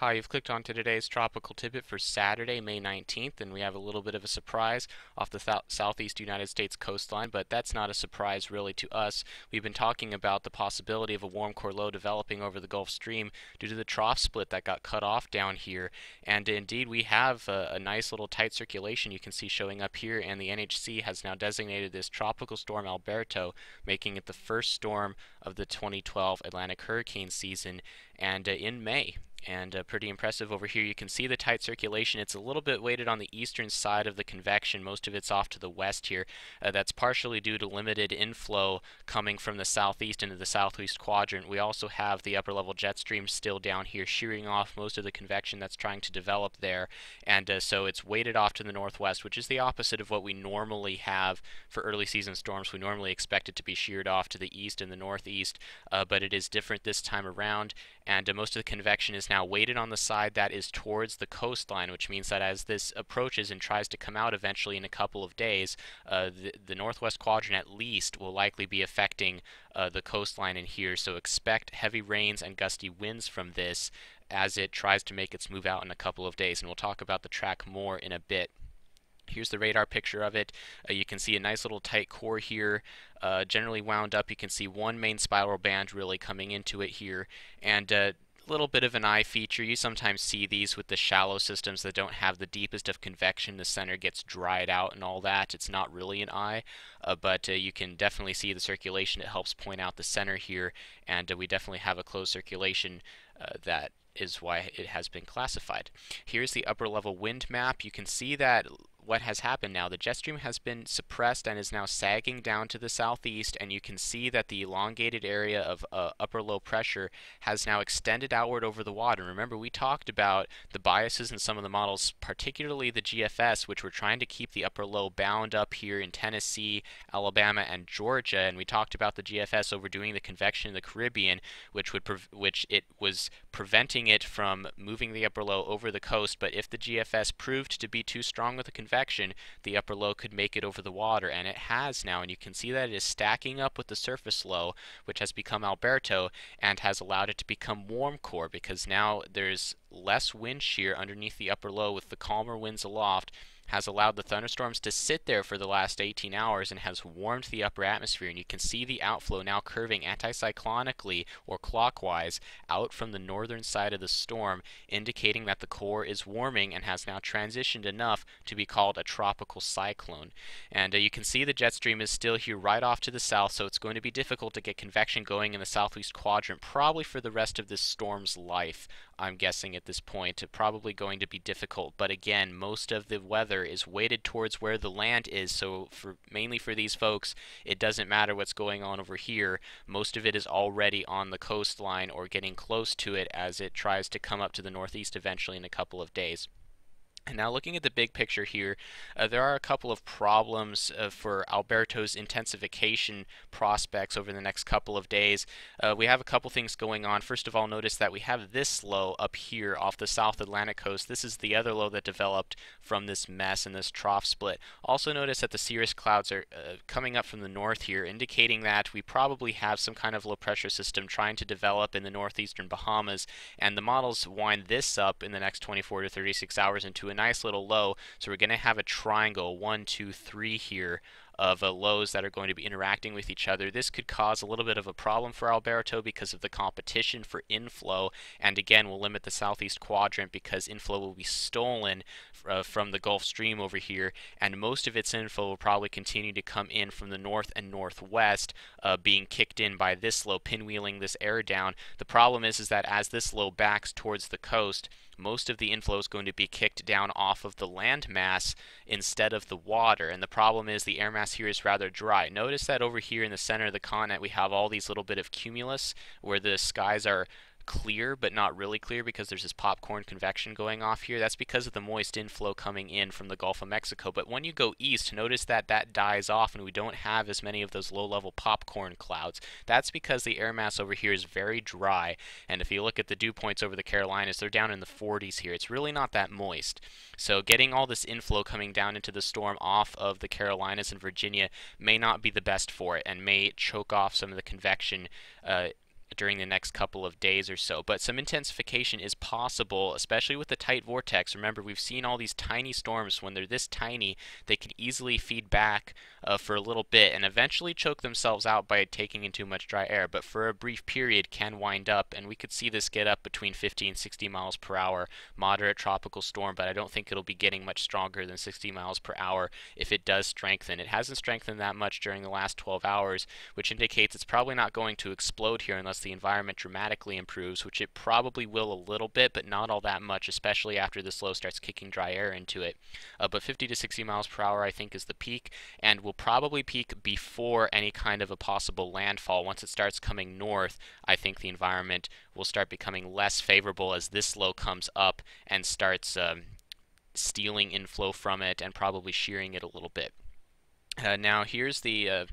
Hi, you've clicked onto today's tropical tidbit for Saturday, May 19th, and we have a little bit of a surprise off the th southeast United States coastline, but that's not a surprise really to us. We've been talking about the possibility of a warm core low developing over the Gulf Stream due to the trough split that got cut off down here, and indeed we have a, a nice little tight circulation you can see showing up here, and the NHC has now designated this tropical storm Alberto, making it the first storm of the 2012 Atlantic hurricane season, and uh, in May and uh, pretty impressive over here. You can see the tight circulation. It's a little bit weighted on the eastern side of the convection. Most of it's off to the west here. Uh, that's partially due to limited inflow coming from the southeast into the southeast quadrant. We also have the upper level jet stream still down here shearing off most of the convection that's trying to develop there. And uh, so it's weighted off to the northwest, which is the opposite of what we normally have for early season storms. We normally expect it to be sheared off to the east and the northeast, uh, but it is different this time around. And uh, most of the convection is now now weighted on the side that is towards the coastline, which means that as this approaches and tries to come out eventually in a couple of days, uh, the, the, northwest quadrant at least will likely be affecting uh, the coastline in here. So expect heavy rains and gusty winds from this as it tries to make its move out in a couple of days. And we'll talk about the track more in a bit. Here's the radar picture of it. Uh, you can see a nice little tight core here, uh, generally wound up. You can see one main spiral band really coming into it here. And uh, little bit of an eye feature. You sometimes see these with the shallow systems that don't have the deepest of convection. The center gets dried out and all that. It's not really an eye, uh, but uh, you can definitely see the circulation. It helps point out the center here, and uh, we definitely have a closed circulation that is why it has been classified. Here's the upper level wind map. You can see that what has happened now. The jet stream has been suppressed and is now sagging down to the southeast, and you can see that the elongated area of uh, upper low pressure has now extended outward over the water. Remember, we talked about the biases in some of the models, particularly the GFS, which were trying to keep the upper low bound up here in Tennessee, Alabama, and Georgia, and we talked about the GFS overdoing the convection in the Caribbean, which would which it was preventing it from moving the upper low over the coast. But if the GFS proved to be too strong with the convection, the upper low could make it over the water, and it has now, and you can see that it is stacking up with the surface low, which has become Alberto, and has allowed it to become warm core, because now there's less wind shear underneath the upper low with the calmer winds aloft, has allowed the thunderstorms to sit there for the last 18 hours and has warmed the upper atmosphere. And you can see the outflow now curving anticyclonically or clockwise out from the northern side of the storm, indicating that the core is warming and has now transitioned enough to be called a tropical cyclone. And uh, you can see the jet stream is still here right off to the south, so it's going to be difficult to get convection going in the southeast quadrant, probably for the rest of this storm's life. I'm guessing at this point, probably going to be difficult. But again, most of the weather weather is weighted towards where the land is. So for mainly for these folks, it doesn't matter what's going on over here. Most of it is already on the coastline or getting close to it as it tries to come up to the northeast eventually in a couple of days. And now looking at the big picture here, uh, there are a couple of problems uh, for Alberto's intensification prospects over the next couple of days. Uh, we have a couple things going on. First of all, notice that we have this low up here off the South Atlantic coast. This is the other low that developed from this mess and this trough split. Also notice that the cirrus clouds are uh, coming up from the north here, indicating that we probably have some kind of low pressure system trying to develop in the northeastern Bahamas. And the models wind this up in the next 24 to 36 hours into an nice little low. So we're going to have a triangle, one, two, three here of uh, lows that are going to be interacting with each other. This could cause a little bit of a problem for Alberto because of the competition for inflow, and again, we'll limit the southeast quadrant because inflow will be stolen uh, from the Gulf Stream over here, and most of its inflow will probably continue to come in from the north and northwest, uh, being kicked in by this low, pinwheeling this air down. The problem is, is that as this low backs towards the coast, most of the inflow is going to be kicked down off of the land mass instead of the water. And the problem is the air mass here is rather dry. Notice that over here in the center of the continent we have all these little bit of cumulus where the skies are clear but not really clear because there's this popcorn convection going off here. That's because of the moist inflow coming in from the Gulf of Mexico. But when you go east, notice that that dies off and we don't have as many of those low-level popcorn clouds. That's because the air mass over here is very dry. And if you look at the dew points over the Carolinas, they're down in the 40s here. It's really not that moist. So getting all this inflow coming down into the storm off of the Carolinas and Virginia may not be the best for it and may choke off some of the convection uh, during the next couple of days or so. But some intensification is possible, especially with the tight vortex. Remember, we've seen all these tiny storms. When they're this tiny, they can easily feed back uh, for a little bit and eventually choke themselves out by taking in too much dry air. But for a brief period, can wind up, and we could see this get up between 50 and 60 miles per hour. Moderate tropical storm, but I don't think it'll be getting much stronger than 60 miles per hour if it does strengthen. It hasn't strengthened that much during the last 12 hours, which indicates it's probably not going to explode here unless the environment dramatically improves, which it probably will a little bit, but not all that much, especially after this low starts kicking dry air into it. Uh, but 50 to 60 miles per hour, I think, is the peak, and will probably peak before any kind of a possible landfall. Once it starts coming north, I think the environment will start becoming less favorable as this low comes up and starts um, stealing inflow from it and probably shearing it a little bit. Uh, now here's the uh,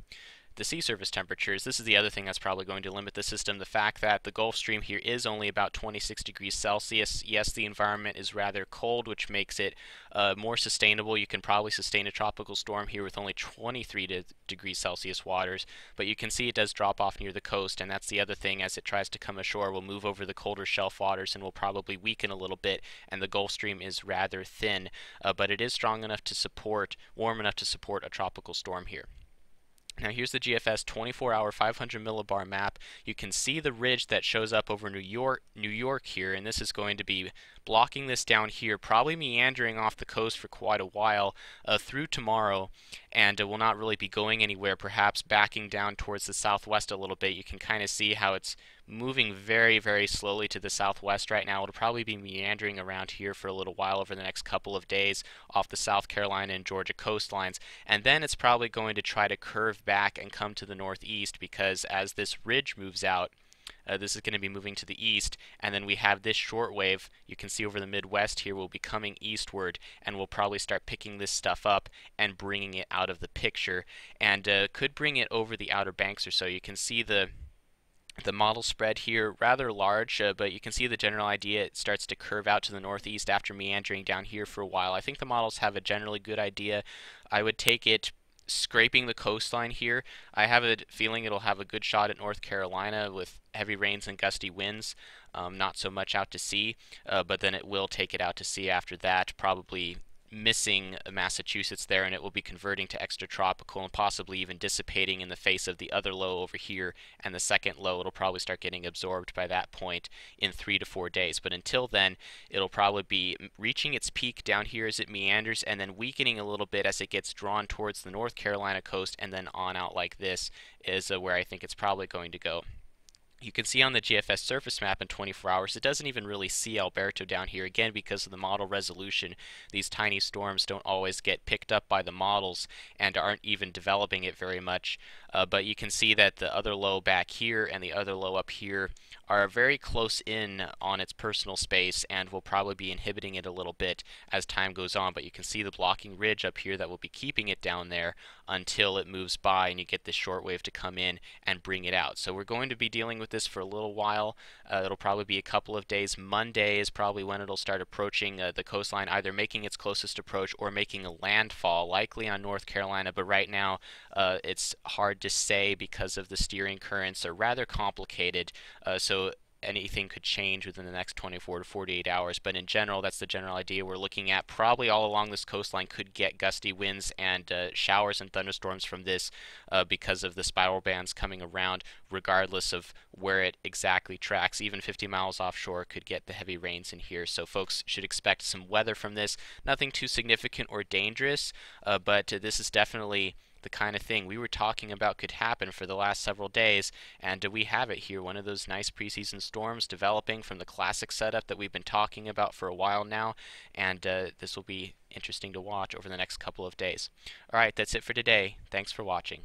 the sea surface temperatures. This is the other thing that's probably going to limit the system. The fact that the Gulf Stream here is only about 26 degrees Celsius. Yes, the environment is rather cold, which makes it uh, more sustainable. You can probably sustain a tropical storm here with only 23 de degrees Celsius waters, but you can see it does drop off near the coast, and that's the other thing. As it tries to come ashore, will move over the colder shelf waters and will probably weaken a little bit, and the Gulf Stream is rather thin, uh, but it is strong enough to support, warm enough to support a tropical storm here. Now here's the GFS 24-hour 500 millibar map. You can see the ridge that shows up over New York, New York here, and this is going to be blocking this down here, probably meandering off the coast for quite a while uh, through tomorrow, and uh, will not really be going anywhere, perhaps backing down towards the southwest a little bit. You can kind of see how it's moving very, very slowly to the southwest right now. It'll probably be meandering around here for a little while over the next couple of days off the South Carolina and Georgia coastlines, and then it's probably going to try to curve back and come to the northeast because as this ridge moves out, uh, this is going to be moving to the east, and then we have this short wave. You can see over the Midwest here will be coming eastward, and we'll probably start picking this stuff up and bringing it out of the picture, and uh, could bring it over the Outer Banks or so. You can see the the model spread here rather large, uh, but you can see the general idea. It starts to curve out to the northeast after meandering down here for a while. I think the models have a generally good idea. I would take it scraping the coastline here. I have a feeling it'll have a good shot at North Carolina with heavy rains and gusty winds. Um, not so much out to sea, uh, but then it will take it out to sea after that, probably missing Massachusetts there, and it will be converting to extratropical and possibly even dissipating in the face of the other low over here. And the second low, it'll probably start getting absorbed by that point in three to four days. But until then, it'll probably be reaching its peak down here as it meanders and then weakening a little bit as it gets drawn towards the North Carolina coast and then on out like this is uh, where I think it's probably going to go. You can see on the GFS surface map in 24 hours, it doesn't even really see Alberto down here. Again, because of the model resolution, these tiny storms don't always get picked up by the models and aren't even developing it very much. Uh, but you can see that the other low back here and the other low up here are very close in on its personal space and will probably be inhibiting it a little bit as time goes on. But you can see the blocking ridge up here that will be keeping it down there until it moves by and you get this shortwave to come in and bring it out. So we're going to be dealing with this for a little while. Uh, it'll probably be a couple of days. Monday is probably when it'll start approaching uh, the coastline, either making its closest approach or making a landfall, likely on North Carolina. But right now, uh, it's hard to say because of the steering currents are rather complicated. Uh, so anything could change within the next 24 to 48 hours. But in general, that's the general idea we're looking at. Probably all along this coastline could get gusty winds and uh, showers and thunderstorms from this uh, because of the spiral bands coming around, regardless of where it exactly tracks. Even 50 miles offshore could get the heavy rains in here. So folks should expect some weather from this. Nothing too significant or dangerous, uh, but this is definitely the kind of thing we were talking about could happen for the last several days, and do we have it here. One of those nice preseason storms developing from the classic setup that we've been talking about for a while now, and uh, this will be interesting to watch over the next couple of days. All right, that's it for today. Thanks for watching.